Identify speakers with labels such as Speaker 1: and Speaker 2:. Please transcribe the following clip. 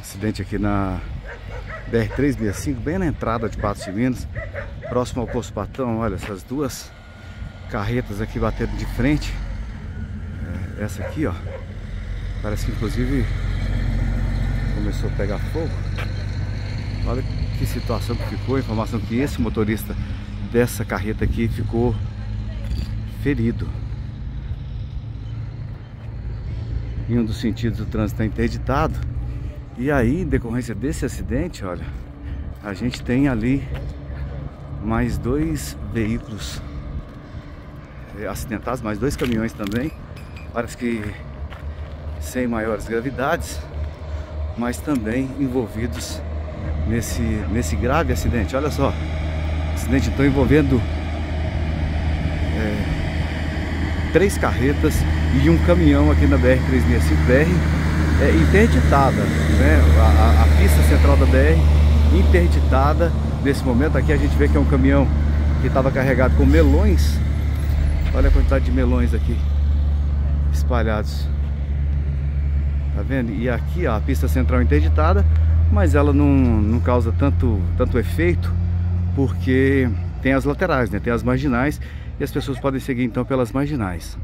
Speaker 1: Acidente aqui na BR-365, bem na entrada de Patos de Minas, próximo ao Poço Patão. Olha, essas duas carretas aqui batendo de frente. É, essa aqui, ó, parece que inclusive começou a pegar fogo. Olha que situação que ficou, informação que esse motorista dessa carreta aqui ficou ferido. Em um dos sentidos o trânsito está interditado. E aí, em decorrência desse acidente, olha, a gente tem ali mais dois veículos eh, acidentados, mais dois caminhões também. Parece que sem maiores gravidades, mas também envolvidos nesse, nesse grave acidente. Olha só, acidente então envolvendo é, três carretas e um caminhão aqui na BR-365BR é, interditada, né? A, a, a, pista central da BR interditada. Nesse momento aqui a gente vê que é um caminhão que estava carregado com melões. Olha a quantidade de melões aqui espalhados. Tá vendo? E aqui ó, a pista central interditada, mas ela não, não causa tanto, tanto efeito porque tem as laterais, né? Tem as marginais e as pessoas podem seguir então pelas marginais.